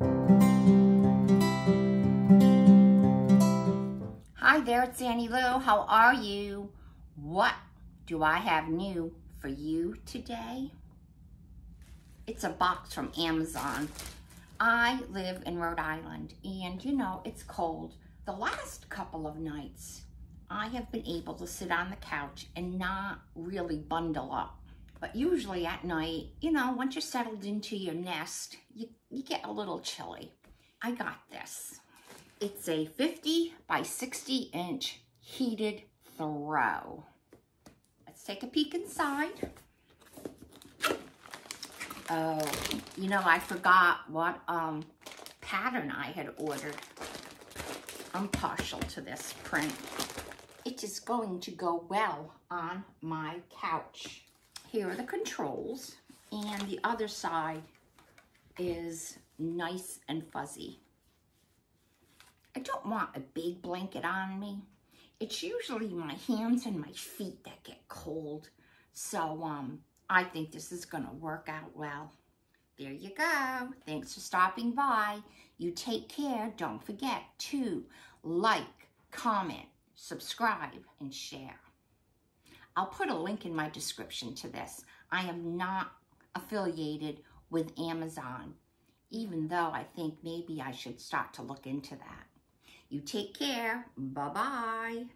Hi there, it's Annie Lou. How are you? What do I have new for you today? It's a box from Amazon. I live in Rhode Island and you know, it's cold. The last couple of nights, I have been able to sit on the couch and not really bundle up. But usually at night, you know, once you're settled into your nest, you, you get a little chilly. I got this. It's a 50 by 60 inch heated throw. Let's take a peek inside. Oh, you know, I forgot what um, pattern I had ordered. I'm partial to this print. It is going to go well on my couch. Here are the controls, and the other side is nice and fuzzy. I don't want a big blanket on me. It's usually my hands and my feet that get cold. So um, I think this is gonna work out well. There you go. Thanks for stopping by. You take care. Don't forget to like, comment, subscribe, and share. I'll put a link in my description to this. I am not affiliated with Amazon, even though I think maybe I should start to look into that. You take care. Bye-bye.